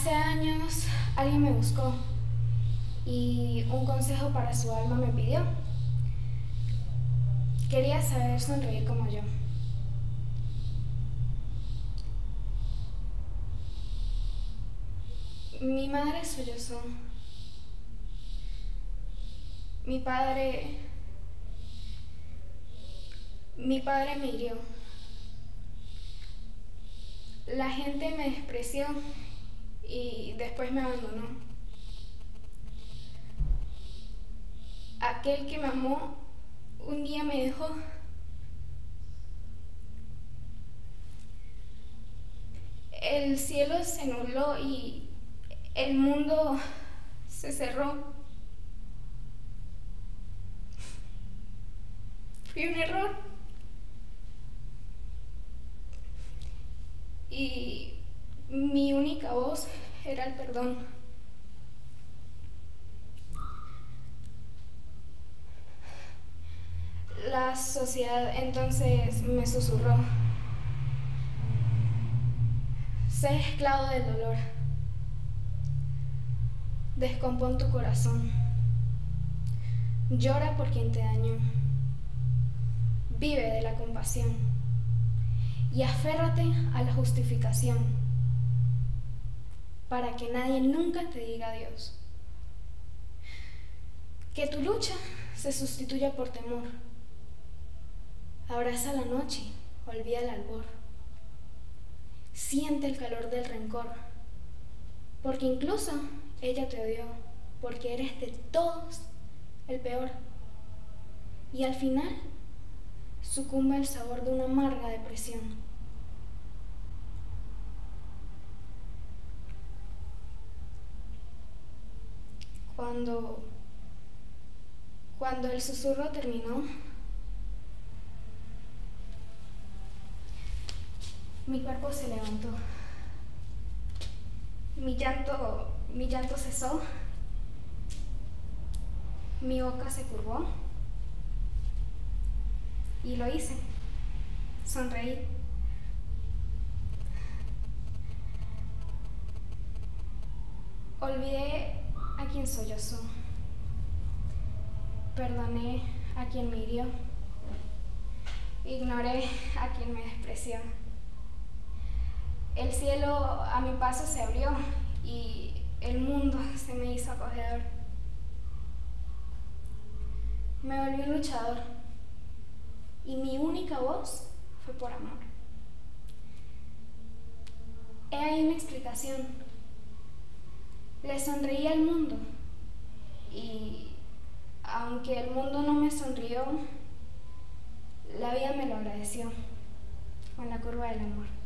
Hace años alguien me buscó y un consejo para su alma me pidió. Quería saber sonreír como yo. Mi madre sollozó. Mi padre... Mi padre me hirió. La gente me despreció y después me abandonó. Aquel que me amó un día me dejó. El cielo se nubló y el mundo se cerró. Fui un error. Y mi única voz era el perdón. La sociedad entonces me susurró. Sé esclavo del dolor. Descompón tu corazón. Llora por quien te dañó. Vive de la compasión. Y aférrate a la justificación para que nadie nunca te diga adiós. Que tu lucha se sustituya por temor. Abraza la noche, olvida el albor. Siente el calor del rencor, porque incluso ella te odió, porque eres de todos el peor. Y al final sucumbe al sabor de una amarga depresión. Cuando, cuando el susurro terminó, mi cuerpo se levantó. Mi llanto, mi llanto cesó. Mi boca se curvó. Y lo hice. Sonreí. Olvidé a quien sollozó. Perdoné a quien me hirió. Ignoré a quien me despreció. El cielo a mi paso se abrió y el mundo se me hizo acogedor. Me volví un luchador y mi única voz fue por amor. He ahí una explicación le sonreí al mundo y aunque el mundo no me sonrió, la vida me lo agradeció con la curva del amor.